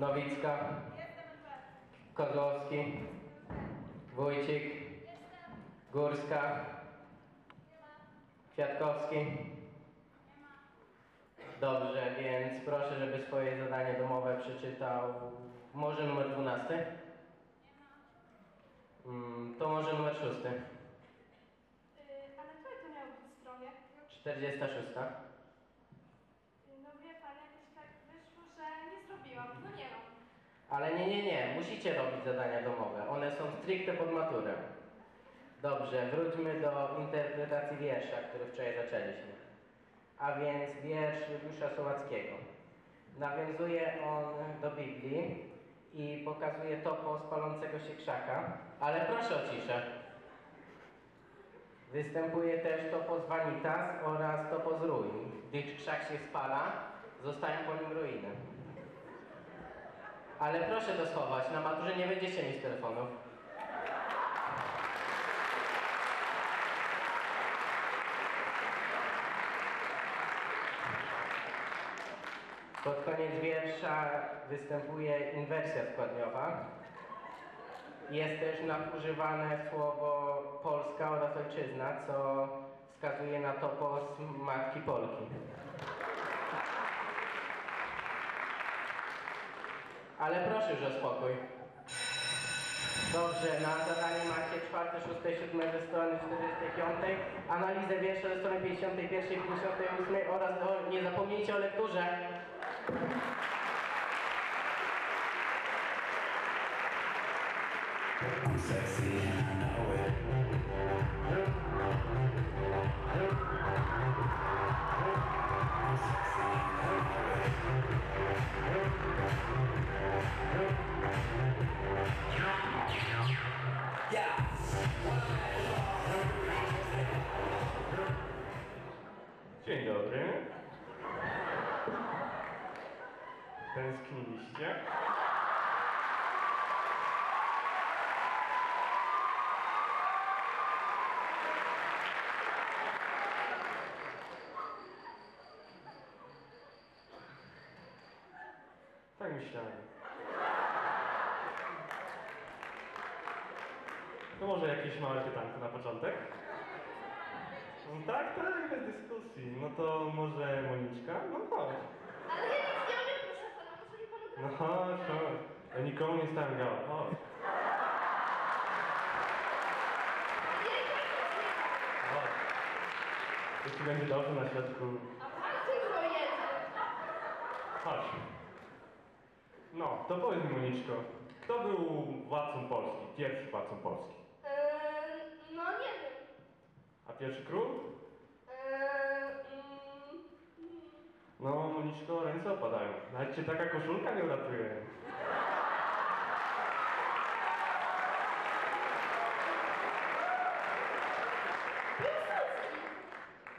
Nowicka, Kozłowski, Wójcik, Górska, Kwiatkowski. Dobrze, więc proszę, żeby swoje zadanie domowe przeczytał. Może numer 12? Mm, to może numer 6. Yy, a na której to miało być stronie? 46. No wie pan, jakoś tak wyszło, że nie zrobiłam. No nie mam. Ale nie, nie, nie, musicie robić zadania domowe. One są stricte pod maturę. Dobrze, wróćmy do interpretacji wiersza, który wczoraj zaczęliśmy. A więc wiersz Juliusza Słowackiego. Nawiązuje on do Biblii i pokazuje topos palącego się krzaka, ale proszę o ciszę. Występuje też topos vanitas oraz topos ruin. Gdy krzak się spala, zostają po nim ruiny. Ale proszę to schować, na maturze nie będziecie mieć telefonów. Pod koniec wiersza występuje inwersja składniowa. Jest też nadużywane słowo Polska oraz ojczyzna, co wskazuje na topos matki Polki. Ale proszę już o spokój. Dobrze, na zadanie macie 4, 6, 7 ze strony 45, analizę wiersza ze strony 51, 58 oraz o, nie zapomnijcie o lekturze. Sexy myślałem. To może jakieś małe pytanko na początek? No tak, tak, bez dyskusji. No to może Moniczka? No chodź. Ale ja nic nie umiem, proszę pana. Mi panu No chodź, chodź. Ja nikomu nie stałem gała. Chodź. Jeśli będzie dobrze na środku, A pan tylko jedzie. chodź. No, to powiedz mi Moniczko, kto był władcą Polski? Pierwszy władcą Polski. Yy, no nie wiem. A pierwszy król? Mm, No, Moniczko, ręce opadają. Nawet cię taka koszulka nie uratuje.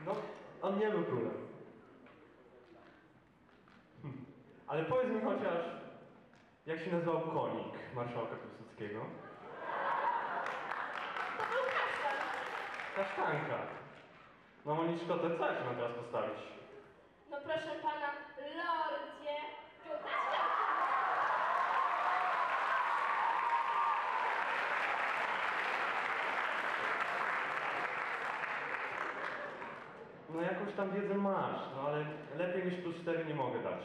No, on nie był królem. Hm. Ale powiedz mi chociaż, jak się nazywał konik marszałka Piłsudskiego? to był kasztan. Kasztanka. No Moniczko, to co ja ci mam teraz postawić? No proszę pana, lordzie, piąteczka. No jakąś tam wiedzę masz, no ale lepiej niż plus 4 nie mogę dać.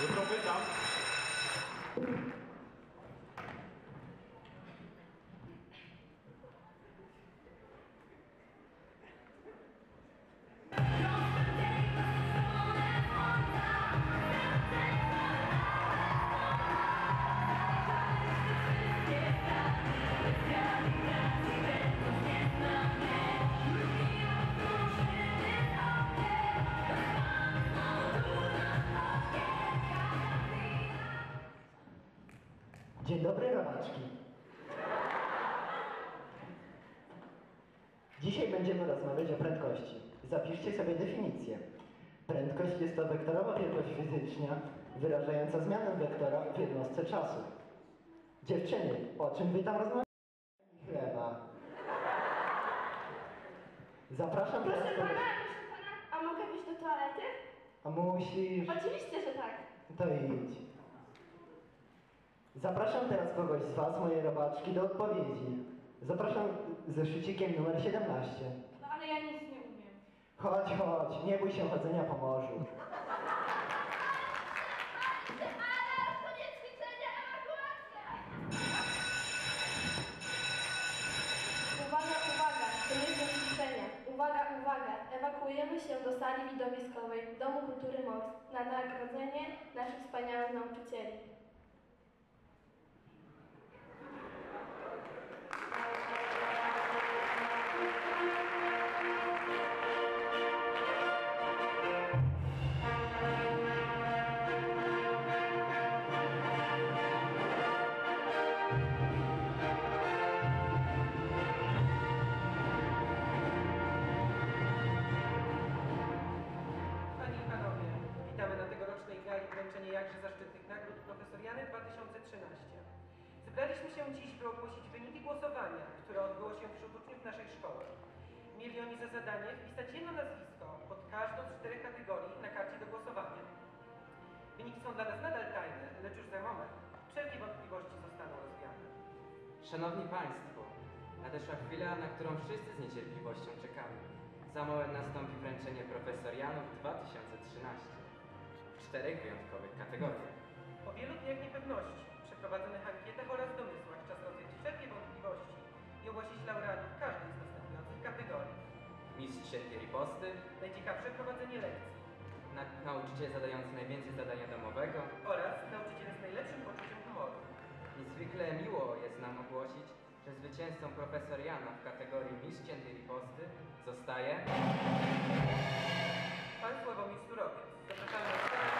Muito obrigado. Dzień dobry, robaczki. Dzisiaj będziemy rozmawiać o prędkości. Zapiszcie sobie definicję. Prędkość jest to wektorowa wielkość fizyczna wyrażająca zmianę wektora w jednostce czasu. Dziewczyny, o czym wy tam rozmawiacie? Chleba. Zapraszam Proszę teraz pana, proszę pana, a mogę wyjść do toalety? A musisz... Oczywiście, że tak. To idź. Zapraszam teraz kogoś z Was, moje robaczki, do odpowiedzi. Zapraszam ze szycikiem numer 17. No ale ja nic nie umiem. Chodź, chodź, nie bój się chodzenia po morzu. Uwaga, uwaga, to nie są ćwiczenia. Uwaga, uwaga, ewakuujemy się do sali widowiskowej Domu Kultury MOX na nagrodzenie naszych wspaniałych nauczycieli. Się dziś, by ogłosić wyniki głosowania, które odbyło się wśród uczniów naszej szkoły. Mieli oni za zadanie wpisać jedno nazwisko pod każdą z czterech kategorii na karcie do głosowania. Wyniki są dla nas nadal tajne, lecz już za moment wszelkie wątpliwości zostaną rozwiane. Szanowni Państwo, nadeszła chwila, na którą wszyscy z niecierpliwością czekamy. Za moment nastąpi wręczenie profesorianów 2013 w czterech wyjątkowych kategoriach. Po wielu dniach niepewności, przeprowadzonych ankietach oraz domysłach Świetnej riposty, Najciekawsze prowadzenie lekcji na- nauczyciel zadający najwięcej zadania domowego. oraz nauczyciele z najlepszym poczuciem humoru. Niezwykle miło jest nam ogłosić, że zwycięzcą profesoriana w kategorii Mistrz świętej riposty zostaje... Pan Sławomir Surowiec. Zapraszamy na scenę.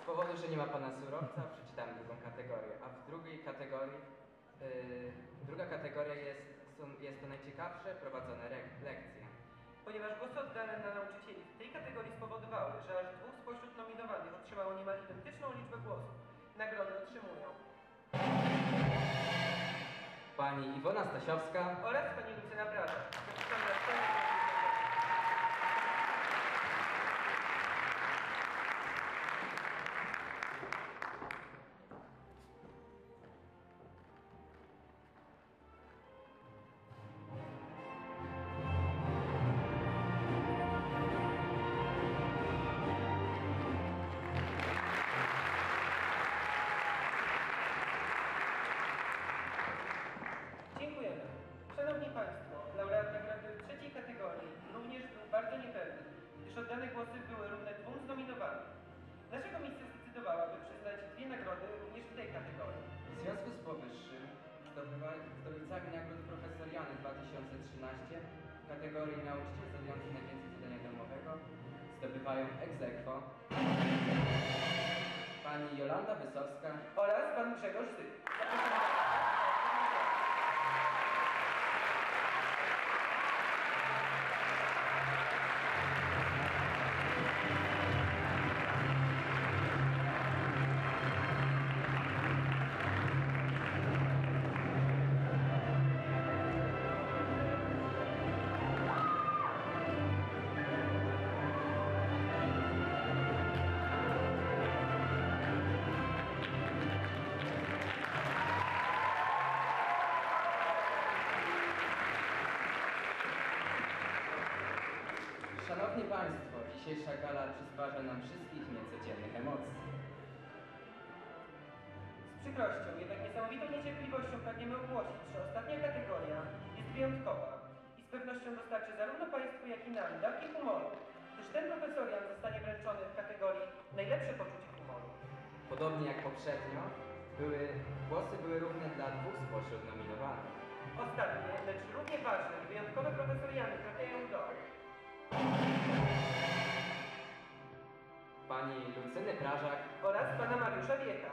Z powodu, że nie ma pana surowca, przeczytam drugą kategorię, a w drugiej kategorii, yy, druga kategoria jest, są, jest to najciekawsze prowadzone lekcje. Ponieważ głosy oddane na nauczycieli w tej kategorii spowodowały, że aż dwóch spośród nominowanych otrzymało niemal identyczną liczbę głosów, nagrody otrzymują Pani Iwona Stasiowska, oraz pani Lucyna Braza. Zdobywcami nagród profesoriany 2013 w kategorii nauczyciel zadający najwięcej zadania domowego zdobywają aequo pani Jolanta Wysowska Oraz pan Grzegorz Zyk. Państwo, dzisiejsza gala przysparza nam wszystkich niecodziennych emocji. Z przykrością, jednak niesamowitą niecierpliwością pragniemy ogłosić, że ostatnia kategoria jest wyjątkowa i z pewnością dostarczy zarówno Państwu, jak i nam dawki humoru, gdyż ten profesorian zostanie wręczony w kategorii najlepsze poczucie humoru. Podobnie jak poprzednio, były, głosy były równe dla dwóch spośród nominowanych. Ostatnie, lecz równie ważne i wyjątkowe profesoriany trafiają do Pani Lucyny Prażak, oraz pana Mariusza Wieka.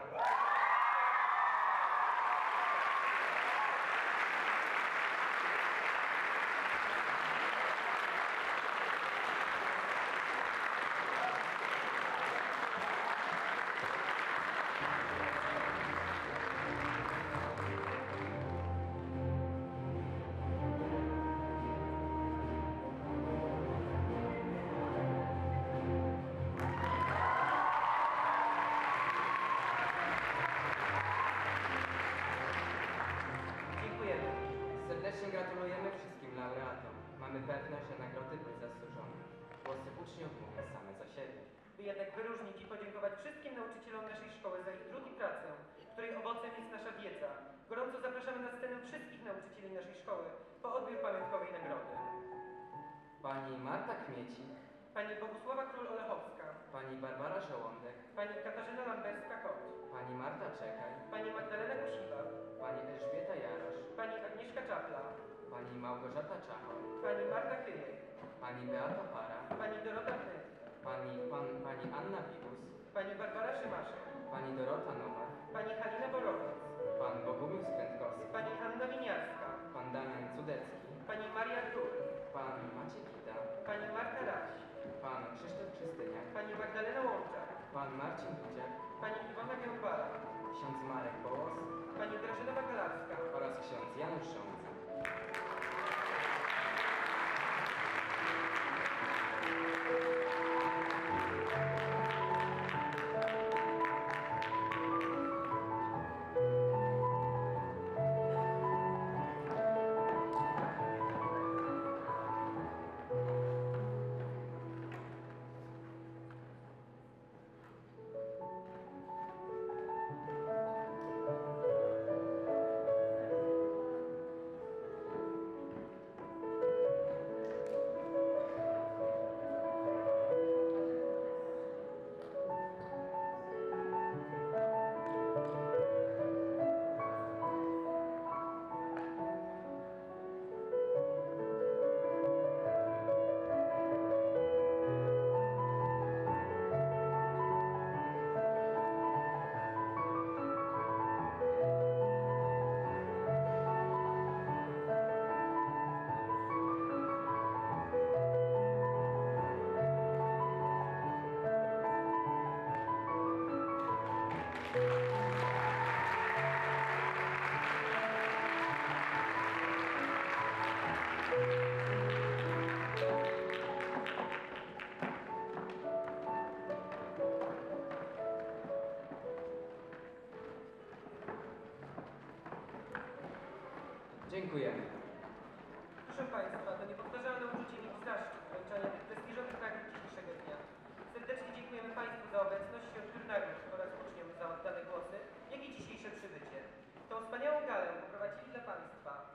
Pewność, że nagrody były zasłużone. Głosy uczniów mówią same za siebie. By jednak wyróżnić i podziękować wszystkim nauczycielom naszej szkoły za ich trud i pracę, której owocem jest nasza wiedza, gorąco zapraszamy na scenę wszystkich nauczycieli naszej szkoły po odbiór pamiątkowej nagrody. Pani Marta Kmieci, Pani Bogusława Król-Olechowska, pani Barbara Żołądek, Pani Katarzyna Lamberska-Kot, pani Marta Czekaj, Pani Magdalena Kusiwa, pani Elżbieta Jarosz, Pani Agnieszka Małgorzata Czachor, Pani Marta Kryjek, pani Beata Para, Pani Dorota Knyt, pani, pan, pani Anna Bibus, Pani Barbara Szymaszek, pani Dorota Nowak, Pani Halina Borowiec, pan Bogumił Skrętkowski, Pani Anna Winiarska, pan Damian Cudecki, Pani Maria Król, pan Maciek Kita, Pani Marta Raś, pan Krzysztof Krzystyniak, Pani Magdalena Łączak, pan Marcin Dudziak, Pani Iwona Giełbara, ksiądz Marek Bołos. Pani Grażyna Bakalarska, oraz ksiądz Janusz Sząca.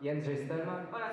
Jędrzej Stelman oraz